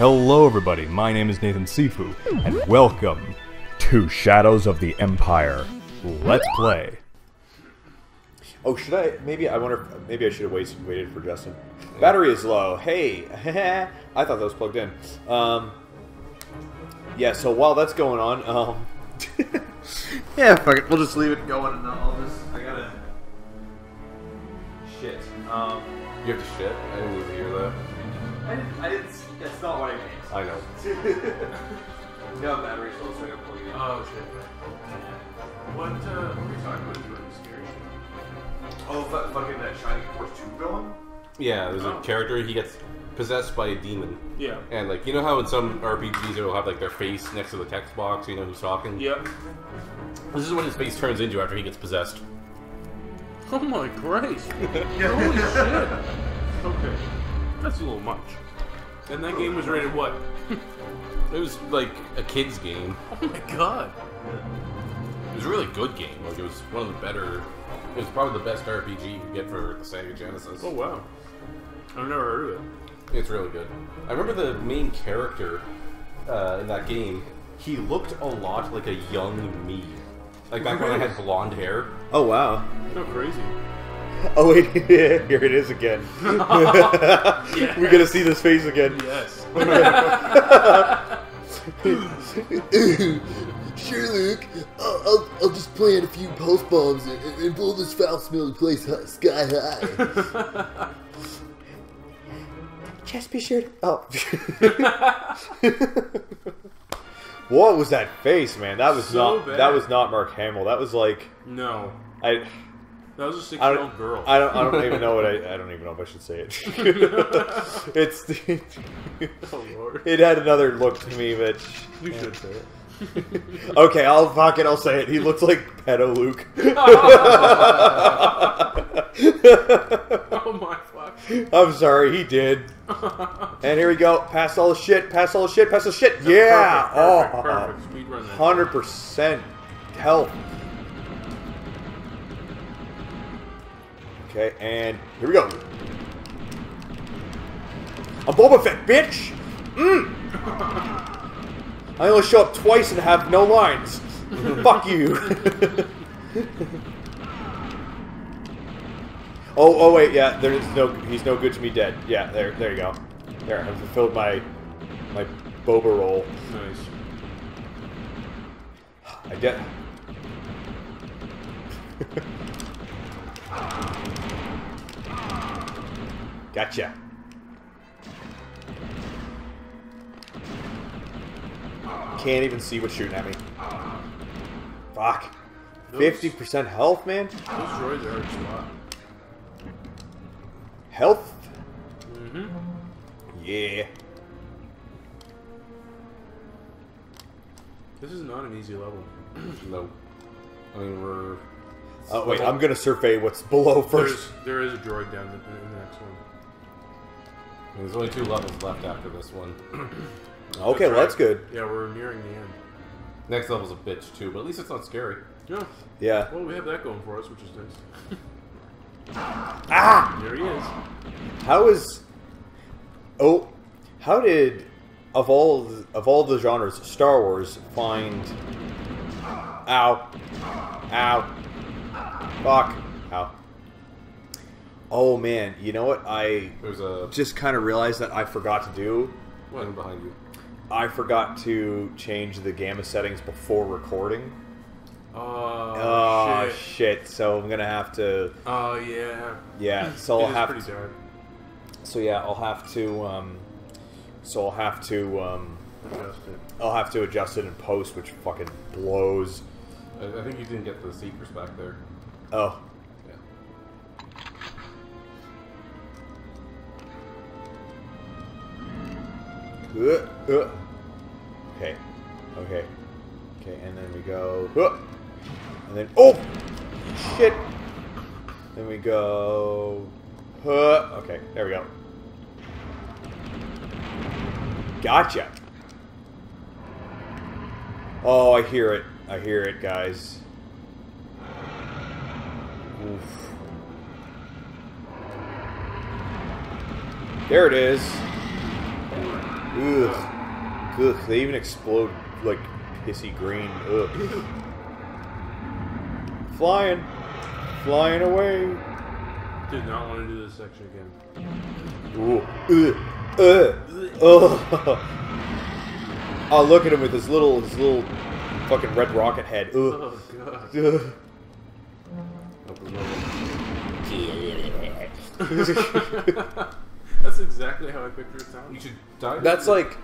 Hello, everybody. My name is Nathan Sifu, and welcome to Shadows of the Empire. Let's play. Oh, should I? Maybe I wonder. If, maybe I should have waited, waited for Justin. Battery is low. Hey, I thought that was plugged in. Um, yeah. So while that's going on, um, yeah, fuck it. We'll just leave it going, and I'll just. I gotta. Shit. Um, You have to shit. I didn't need to hear that. I didn't. I didn't. That's not what I meant. I know. no battery's low, so I gotta plug it in. Oh shit. What uh what are you talking about doing scary shit? Oh, fu- fucking that Shining Force two villain. Yeah, there's a Oh. character. He gets possessed by a demon, Yeah. and like you know how in some RPGs it'll have like their face next to the text box. You know who's talking. Yep. This is what his face turns into after he gets possessed. Oh my Christ. Holy shit. Okay. That's a little much. And that game was rated what? It was like a kid's game. Oh my god. It was a really good game. Like it was one of the better. It was probably the best RPG you could get for the Sega Genesis. Oh wow. I've never heard of it. It's really good. I remember the main character uh, in that game. He looked a lot like a young me. Like back when I had blonde hair. Oh wow. So crazy. Oh wait, here it is again. We're gonna see this face again. Yes. Sure, Luke. I'll, I'll, I'll just plant a few pulse bombs and, and- and blow this foul-smelling place sky high. Just be sure to. Oh. what was that face, man? That was So not. bad. That was not Mark Hamill. That was like No. I. That was a six I year don't. old girl. I don't. I don't even know what I. I don't even know if I should say it. it's. The, oh lord. it had another look to me, but You should say it. okay, I'll fuck it. I'll say it. He looks like pedo Luke. Oh my fuck. I'm sorry, he did. And here we go. Pass all the shit. Pass all the shit. Pass the shit. Yeah. Perfect, oh, perfect, perfect. Speed run that. Hundred percent health. Okay, and here we go. A Boba Fett, bitch. Mm. I only show up twice and have no lines. Fuck you. oh, oh wait, yeah. There's no. He's no good to me dead. Yeah, there, there you go. There, I've fulfilled my my Boba role. Nice. I get. gotcha. Can't even see what's shooting at me. Fuck. Fifty percent health, man. Those droids are to spot. Health. Mm-hmm. Yeah. This is not an easy level. No. I mean we're. Oh wait, I'm gonna survey what's below first. There's, there is a droid down the, in the next one. I mean, there's only two levels left after this one. Okay, well that's good. Yeah, we're nearing the end. Next level's a bitch too, but at least it's not scary. Yeah. Yeah. Well, we have that going for us, which is nice. Ah! There he is. How is oh how did of all of all the genres Star Wars find ow ow fuck ow oh man you know what I There's a just kind of realized that I forgot to do one behind you. I forgot to change the gamma settings before recording Oh, oh shit. shit so I'm gonna have to Oh, yeah. yeah so I'll have to dark. so yeah I'll have to um so I'll have to um Adjust it. I'll have to adjust it in post, which fucking blows. I, I think you didn't get the secrets back there. Oh, okay, okay, okay, and then we go, uh. and then oh, shit. Then we go, uh. okay, there we go. Gotcha. Oh, I hear it. I hear it, guys. Oof. There it is. Ugh. Ugh. They even explode like pissy green. Ugh. Flying. Flying away. Did not want to do this section again. Ooh. Ugh. Ugh. Ugh. Oh, look at him with his little, his little fucking red rocket head. Ugh. Oh god. Ugh. Oh, Open level. That's exactly how I picture it sounding. You should dive. That's like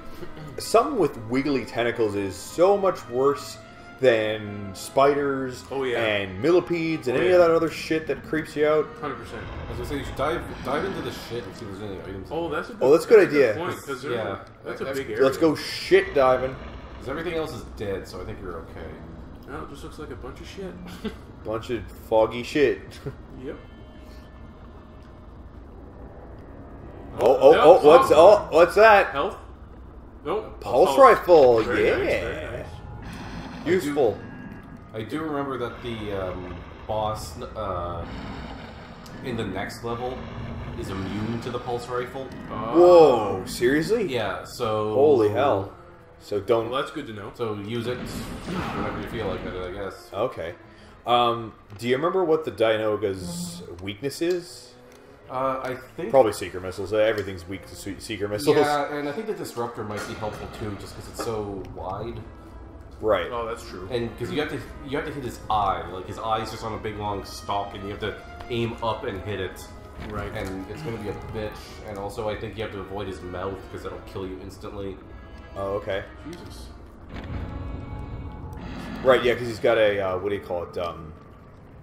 something with wiggly tentacles is so much worse than spiders Oh, yeah. and millipedes and Oh, any yeah. of that other shit that creeps you out. Hundred percent. I was gonna say you should dive dive into the shit and see if there's any items. Oh, that's a good, Oh, that's a good a idea. point because Yeah. that's a That's- big area. Let's go shit diving. Because everything else is dead, so I think you're okay. No, it just looks like a bunch of shit. Bunch of foggy shit. yep. oh, oh, Yeah, oh, what's oh. oh, what's that? Health. Nope. Pulse rifle, Very nice, yeah. very nice. Useful. I do remember that the um, boss uh, in the next level is immune to the pulse rifle. Whoa, seriously? Yeah, so Holy hell. So don't. Well, that's good to know. So use it whenever you feel like it, I guess. Okay. Um, do you remember what the Dianoga's weakness is? Uh, I think Probably seeker missiles. Everything's weak to se- seeker missiles. Yeah, and I think the disruptor might be helpful too, just because it's so wide, Right. Oh, that's true. and because you have to you have to hit his eye. Like his eye's just on a big long stalk, and you have to aim up and hit it. Right. And it's going to be a bitch. And also, I think you have to avoid his mouth because that'll kill you instantly. Oh, okay. Jesus. Right, yeah, because he's got a uh, what do you call it? Um,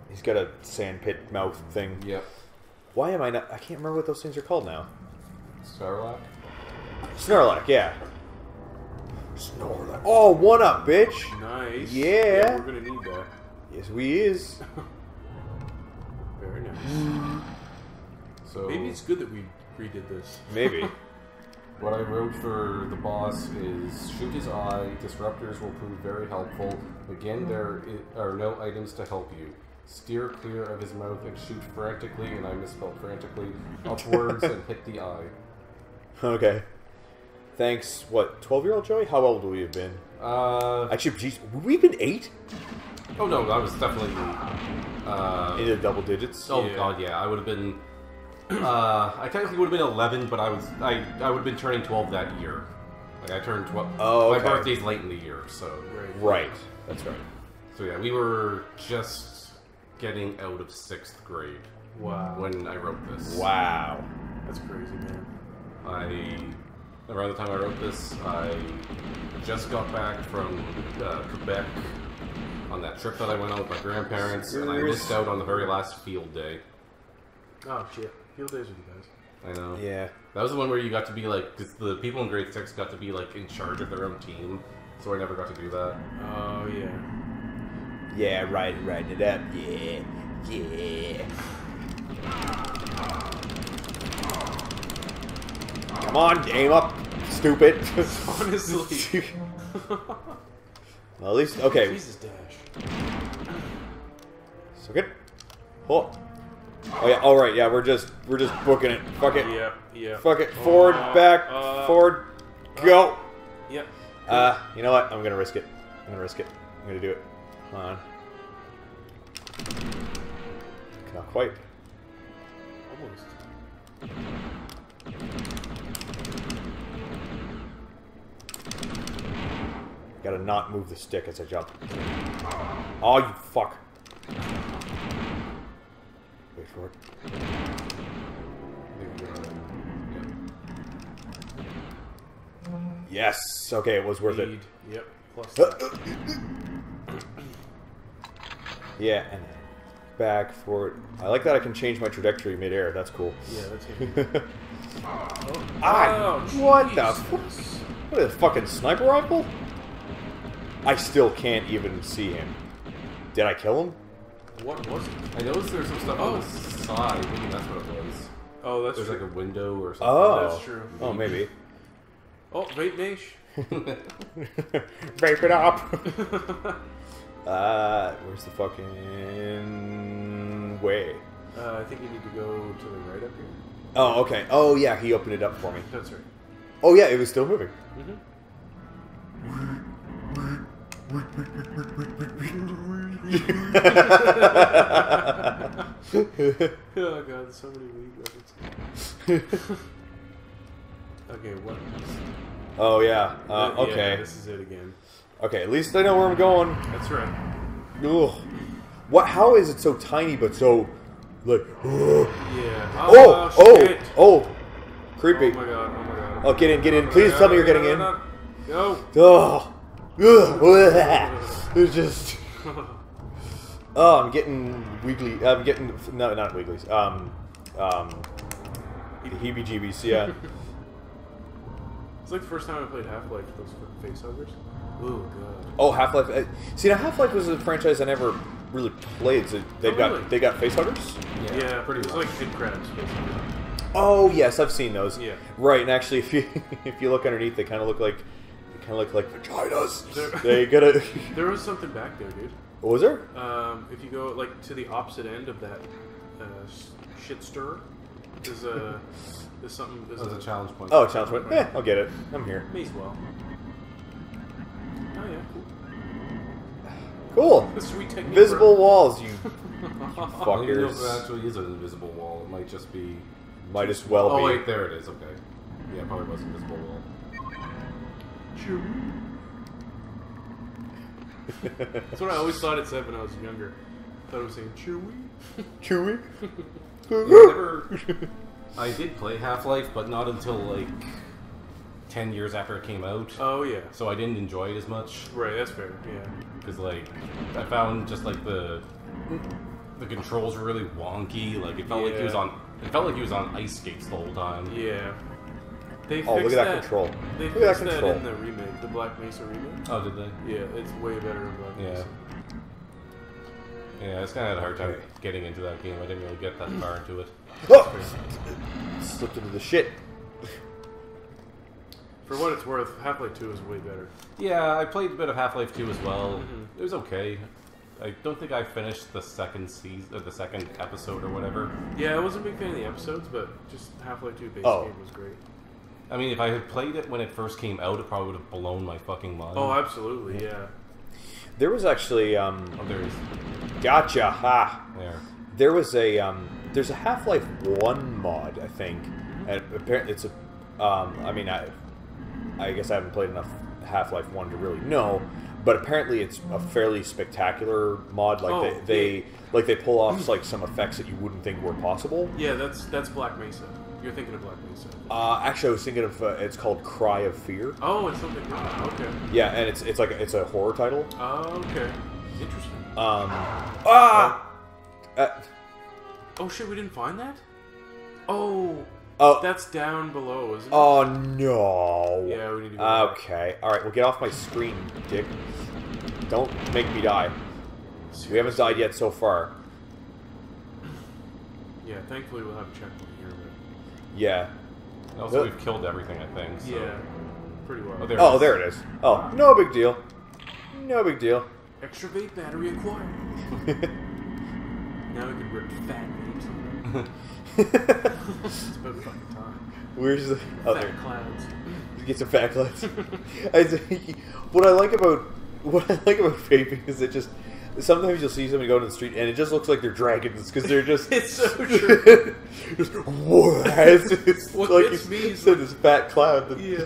he's got a sandpit mouth thing. Yep. Why am I not? I can't remember what those things are called now. Sarlacc. Snorlax, yeah. Snorlax. Oh, one up, bitch. Nice. Yeah. We're gonna need that. Yes, we is. Very nice. So Maybe it's good that we redid this. Maybe. what I wrote for the boss is shoot his eye. Disruptors will prove very helpful. Again, there are no items to help you. Steer clear of his mouth and shoot frantically, and I misspelled frantically, upwards and hit the eye. okay. Thanks. What? Twelve-year-old Joey? How old would we have been? Uh, Actually, geez, would we have been eight? oh no, I was definitely. Uh, Into the double digits. Oh Yeah. god, yeah, I would have been. Uh, I technically would have been 11, but I was I I would have been turning 12 that year. Like I turned 12. Oh, My birthday's late in the year, so Right. Right. That's right. so yeah, we were just getting out of sixth grade Wow. when I wrote this. Wow. That's crazy, man. I around the time I wrote this, I just got back from uh, Quebec on that trip that I went on with my grandparents, and I missed out on the very last field day. Oh shit. Field days with you guys. I know. Yeah. That was the one where you got to be like, because the people in grade six got to be like in charge of their own team, so I never got to do that. Oh yeah. Yeah. Right. Right. It up. Yeah. Yeah. Come on, aim up, stupid. Honestly. well, at least okay. Jesus Dash. So good. Oh. Oh yeah. All right. Yeah. We're just we're just booking it. Fuck it. Yeah. Yeah. Fuck it. Forward, Uh, back, uh, forward, go. Yep. Uh, you know what? I'm gonna risk it. I'm gonna risk it. I'm gonna do it. On. Not quite. Almost. Gotta not move the stick as I jump. Oh, you fuck. Wait for it. I think, yeah. Yes. Okay, it was worth it. Yep. Plus. Yeah, and back, forward. I like that I can change my trajectory midair. That's cool. yeah, that's him. Ah, Oh, what the Jesus. fuck? What is a fucking sniper rifle? I still can't even see him. Did I kill him? What was it? I noticed there's some stuff Oh. on the side. Maybe that's what it was. Oh, that's There's true. like a window or something. Oh, That's true. Oh, maybe. Oh, vape Nash. Vape it up. uh, where's the fucking way? Uh, I think you need to go to the right up here. Oh, okay. Oh, yeah, he opened it up for me. That's right. Oh yeah, it was still moving. Oh god, so many League references. okay, what? Oh yeah. Uh, Yeah, okay. this is it again. Okay. At least I know where I'm going. That's right. Ugh. What? How is it so tiny but so like? Yeah. Oh! Oh! shit. Oh! Oh Creepy. my god, oh my god. Oh, get in, get in. Please tell me you're getting in. Go. Oh, Ugh. it's just. Oh, I'm getting weekly. I'm getting no, not weeklies. Um, um, the heebie-jeebies. Yeah. It's like the first time I played Half Life, those fucking face huggers. Oh god. oh, Half Life. Uh, see, now Half Life was a franchise I never really played. So they've Oh, got really? they got face huggers. Yeah, pretty It's like Kid Crabs, basically. Oh yes, I've seen those. Yeah. Right, and actually, if you if you look underneath, they kind of look like they kind of look like vaginas. They're- they gotta. There was something back there, dude. what was there? Um, if you go like to the opposite end of that uh, shit stir, there's a there's something. There's That was a challenge point. Oh, challenge point. Yeah, I'll get it. I'm here. May as well. Oh yeah, cool. Cool. Sweet technique. Invisible walls, you I don't even know if it fuckers. actually is an invisible wall. It might just be. Might as well Oh be. wait, there it is. Okay. Yeah, it probably was an invisible wall. That's what I always thought it said when I was younger. I thought it was saying chewy. Chewy. Yeah, I never. I did play Half Life, but not until like ten years after it came out. Oh yeah. So I didn't enjoy it as much Right, that's fair. Yeah. because like I found just like the the controls were really wonky. Like it felt like he was on. It felt like he was on ice skates the whole time. Yeah. They Oh, look at that control. They Look at that fixed that, control. in the remake, the Black Mesa remake. Oh, did they? Yeah, it's way better in Black Yeah. Mesa. Yeah, I just kind of had a hard time getting into that game. I didn't really get that far into it. Oh! Slipped into the shit. For what it's worth, Half Life 2 is way better. Yeah, I played a bit of Half Life 2 as well. Mhm. It was okay. I don't think I finished the second season, uh, the second episode or whatever. Yeah, I wasn't a big fan of the episodes, but just Half Life 2 base Oh. game was great. I mean, if I had played it when it first came out, it probably would have blown my fucking mind. Oh, absolutely, yeah. There was actually um, Oh, there's gotcha. Ha. there. There was a um, there's a Half Life One mod, I think, and apparently it's a. Um, I mean, I I guess I haven't played enough Half Life One to really know, but apparently it's a fairly spectacular mod. Like Oh, they, they yeah. like they pull off like some effects that you wouldn't think were possible. Yeah, that's that's Black Mesa. You're thinking of Black Mesa. Uh, actually, I was thinking of uh, it's called Cry of Fear. Oh, it's something. Okay. Yeah, and it's it's like a, it's a horror title. Oh, okay. Interesting. Um, ah, uh, Oh shit, we didn't find that? Oh, oh, that's down below, isn't it? oh no. Yeah, we need to go back. Okay, all right. Well, get off my screen, Dick. Don't make me die. We haven't died yet so far. Yeah, thankfully we'll have a checkpoint here, but Yeah. Also, we've killed everything, I think. So. yeah, pretty well. Oh, there. Oh, it is. there it is. Oh, no big deal. No big deal. Extra vape battery acquired. now we can rip fat vapes on them. It's about fucking time. Where's the? Fat there. clouds. Get some fat clouds. I what I like about what I like about vaping is it just sometimes you'll see somebody going to the street and it just looks like they're dragons because they're just It's so true. just? It's, it's What like gets me is said this fat cloud. that- Yeah.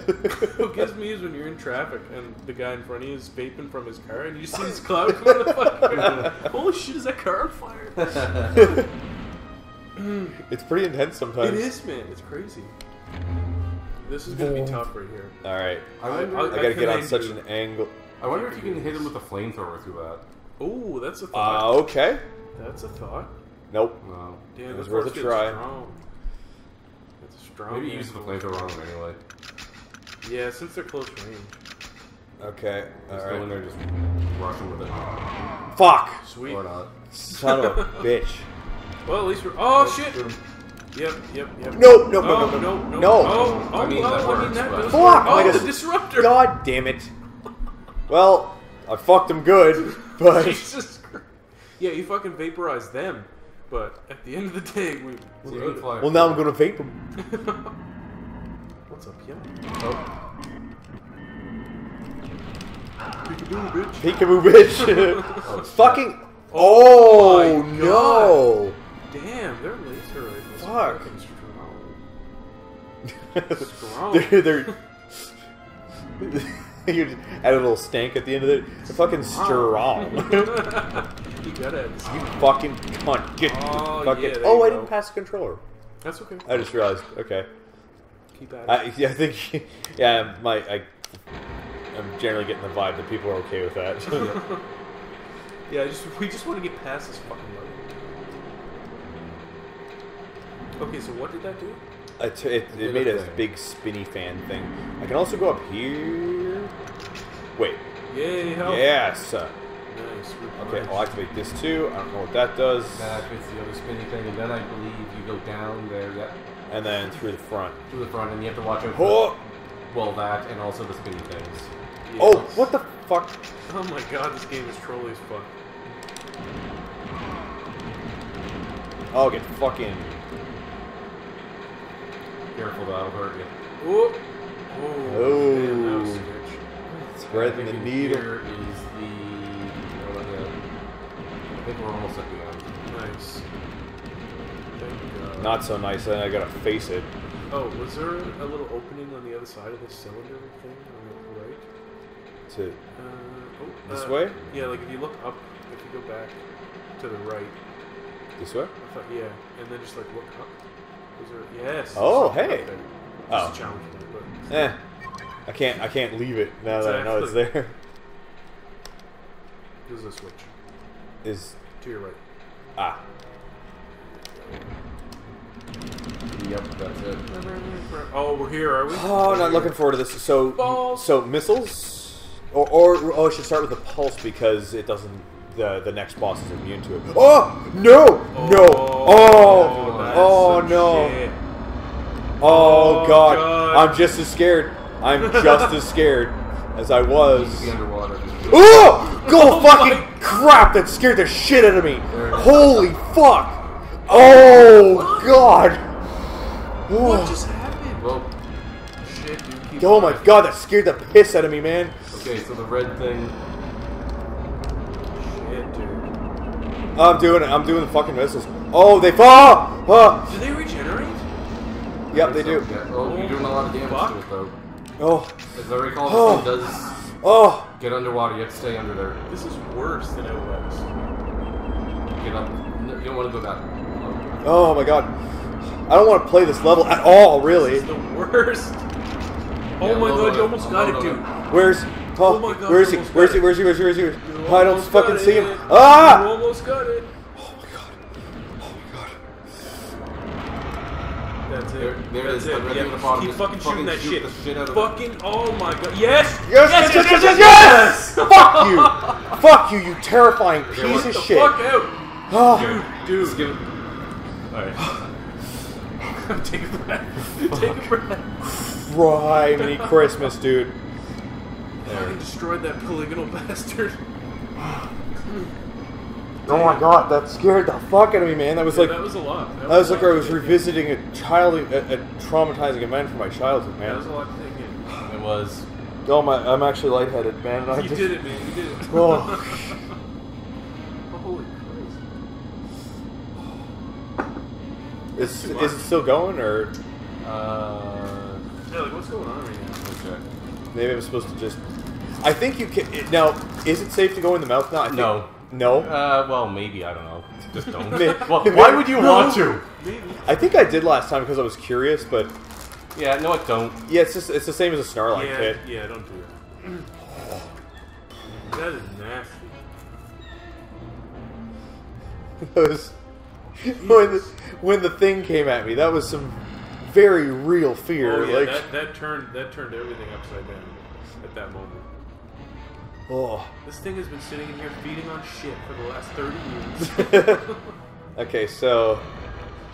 what gets me is when you're in traffic and the guy in front of you is vaping from his car and you see this cloud coming out of the fucking. Holy shit, is that car on fire? It's pretty intense sometimes. It is, man. It's crazy. This is gonna be tough right here. All right, I wonder, I I gotta get on commend such an angle. I wonder if you can hit him with a flamethrower through that. Oh, that's a Uh, thought. okay. that's a thought. Nope. No. Damn, It was worth a try. Strong. That's a strong. Maybe man. use the flamethrower on him anyway. Yeah, since they're close range. Okay. All Just go in right. there and just rush him with it. Fuck. Sweet. Or not. Son of a bitch. Well, at least we're. Oh shit. Yep, yep, yep. Oh, no, no, no, Oh, no, no, no, no. no. Oh, oh, I mean, well, that I mean, that but- Fuck, Oh, just- the disruptor. God damn it. Well, I fucked him good, but Jesus Christ. Yeah, you fucking vaporized them. But at the end of the day, we. So we you made can well now I'm gonna vape him. What's up, yo? Oh, Peekaboo, bitch. Peekaboo, bitch. oh, Fucking. Oh Oh, my no. Damn, they're laser rifles. Fuck. Fucking strong. Strong. they're, they're you just add a little stank at the end of it. They're fucking strong. you gotta you fucking cunt. Get Oh, fucking. yeah, oh, I go. didn't pass the controller. That's okay. I just realized. Okay. Keep at it. I, yeah, I think. Yeah, my. I, I'm generally getting the vibe that people are okay with that. yeah, I just we just want to get past this fucking level. Okay, so what did that do? Uh, it, t- it, it made a a thing. big spinny fan thing. I can also go up here. Wait. Yay, help! Yes. Nice. Okay, I'll activate this too. I don't know what that does. that fits the other spinny thing, and then I believe you go down there, yeah, And then through the front. Through the front, and you have to watch out Oh, for well that, and also the spinny things. oh, what the fuck? Oh my god, this game is trolly as fuck. I'll get fucking. Careful, that'll hurt you. Oh, oh, Oh. man, that was sketch. Threading I the needle. Here is the. oh, yeah. I think we're almost at the end. Nice. Thank God. Not so nice, then I gotta face it. Oh, was there a little opening on the other side of this cylinder thing on the right? To Uh, oh, This uh, way? Yeah, like if you look up, if you go back to the right, this way? I thought, yeah, and then just like look up. There? Yes. Oh, hey. there. Oh. Just challenge me, but Eh. I can't I can't leave it now that I know it's there. there's a switch Is to your right. ah. Yep, that's it. Oh, we're here, are we? Oh, not looking forward to this. So Balls. so missiles or, or oh I should start with the pulse because it doesn't the the next boss is immune to it. Oh no! No! Oh! Oh no! shit. Oh, Oh, god. God. I'm just as scared. I'm just as scared as I was. Oh! Go Oh my fucking crap! That scared the shit out of me. There it is. Holy fuck! Oh god! What just happened? Well, Shit, dude. Oh my god! That scared the piss out of me, man. okay, so the red thing. Shit, dude. I'm doing it. I'm doing the fucking missiles. Oh, they fall. Oh, Do they regenerate? yep, they do. Yeah. Oh, you're doing a lot of damage Fuck. to it though. Oh, As I recall, Oh. this thing does oh. get underwater. You have to stay under there. This is worse than it was. Get up. No, you don't want to go back. Oh my god. I don't want to play this level at all, really. This is the worst. Oh Yeah, my god, you almost got no, it, dude. Where's oh, Oh my God, where is he? you almost Where's got he? it. Where's he? Where's he? Where's he? You I don't fucking got see him. it. You Ah! almost got it. Oh my god. Oh my god. That's it. There- there it That's it. like right yeah, the bottom. keep Just fucking shooting fucking that shoot shit. the shit out of it. fucking, oh my god. Yes! Yes, yes, yes, yes, yes, yes! Fuck you! Fuck you, you terrifying piece Get of the shit. fuck out! Oh, Dude, Just dude. give it. Alright. Take a breath. Take a breath. criminy Christmas, dude. Fucking destroyed that polygonal bastard. Oh my god, that scared the fuck out of me, man. That was Yeah, like that was a lot. That that was a like I was to take in. revisiting a child, a, a traumatizing event from my childhood, man. That was a man. lot to take in. It was. Oh my, I'm actually lightheaded, man. and I You just- did it, man. You did it. Oh. Holy Christ. Is, is it still going, or Uh. Yeah, like, what's going on right now? Okay. maybe I'm supposed to just? I think you can. it- Now, is it safe to go in the mouth now? I think, No. No. Uh. Well, maybe I don't know. Just don't. May- well, why would you want to? Maybe. I think I did last time because I was curious, but Yeah. No, I don't. yeah, it's just it's the same as a Sarlacc yeah, pit. yeah, don't do it. That is nasty. It was- when the, when the thing came at me, that was some very real fear. Oh yeah, like, that, that turned that turned everything upside down at that moment. Oh. This thing has been sitting in here feeding on shit for the last thirty years. okay, so,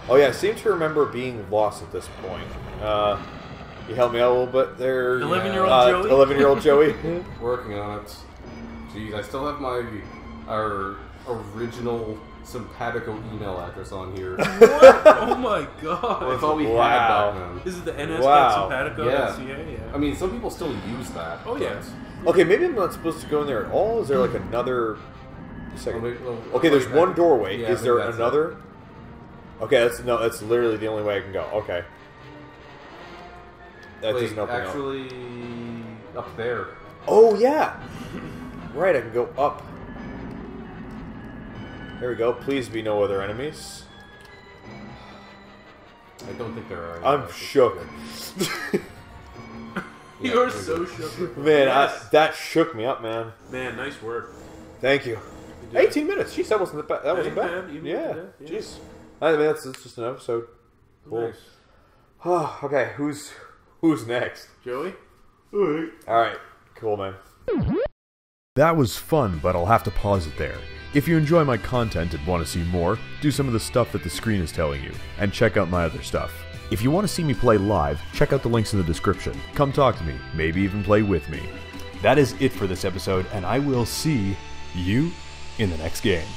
oh yeah, I seem to remember being lost at this point. Uh, you helped me out a little bit there. 11-year-old uh, Joey? Eleven-year-old Joey. Working on it. Jeez, I still have my our original sympatico email address on here. What? oh my god. Well, that's all we Wow. had back then. Is it the Wow. ns.sympatico.ca? Yeah. Yeah. I mean, some people still use that. Oh, yeah. Okay, maybe I'm not supposed to go in there at all. Is there like another second? Okay, there's one doorway. yeah, Is there that's it. another? Okay, that's no. That's literally the only way I can go. Okay. That Wait, doesn't open up. actually, up there. Oh yeah. Right, I can go up. There we go. Please be no other enemies. I don't think there are. any. I'm shook. we're good. You're so good. shook. Man, I, that shook me up, man. Man, nice work. Thank you. You 18 minutes. Jeez, that wasn't the ba- that wasn't bad. bad, Yeah. for that, yeah. Jeez. I mean, that's, that's just an episode. Cool. Nice. Oh, okay, who's who's next? Joey? All right, cool, man. That was fun, but I'll have to pause it there. If you enjoy my content and want to see more, do some of the stuff that the screen is telling you, and check out my other stuff. If you want to see me play live, check out the links in the description. Come talk to me, maybe even play with me. That is it for this episode, and I will see you in the next game.